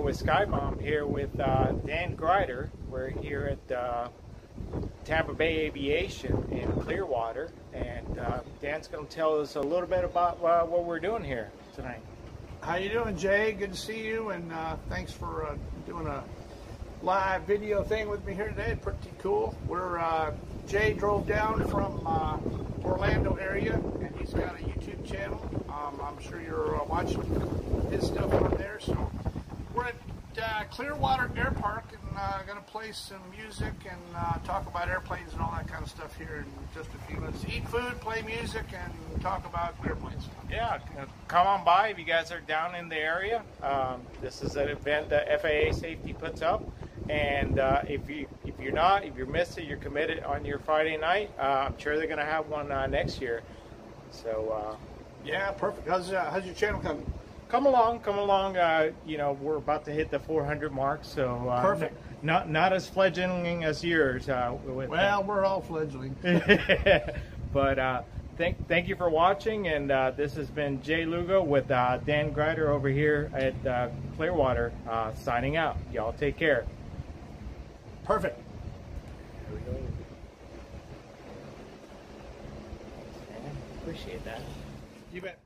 with SkyBaum here with uh, Dan Gryder. We're here at uh, Tampa Bay Aviation in Clearwater, and uh, Dan's going to tell us a little bit about uh, what we're doing here tonight. How you doing, Jay? Good to see you, and uh, thanks for uh, doing a live video thing with me here today. Pretty cool. We're Jay drove down from Orlando area, and he's got a YouTube channel. Um, I'm sure you're watching his stuff on there. So we're at uh, Clearwater Air Park, and uh, going to play some music and uh, talk about airplanes and all that kind of stuff here in just a few minutes. Eat food, play music, and talk about airplanes. Yeah, uh, come on by if you guys are down in the area. Um, this is an event that FAA Safety puts up, and uh, if you if you're not, if you're missed it, you're committed on your Friday night. Uh, I'm sure they're going to have one uh, next year. So uh, Yeah, perfect. How's uh, how's your channel coming? Come along, come along. Uh, you know, we're about to hit the 400 mark, so uh, Perfect. Not not as fledgling as yours. Uh, with, Well, we're all fledgling. but uh, thank thank you for watching, and uh, this has been Jay Lugo with uh, Dan Gryder over here at uh, Clearwater, uh, signing out. Y'all take care. Perfect. Appreciate that. You bet.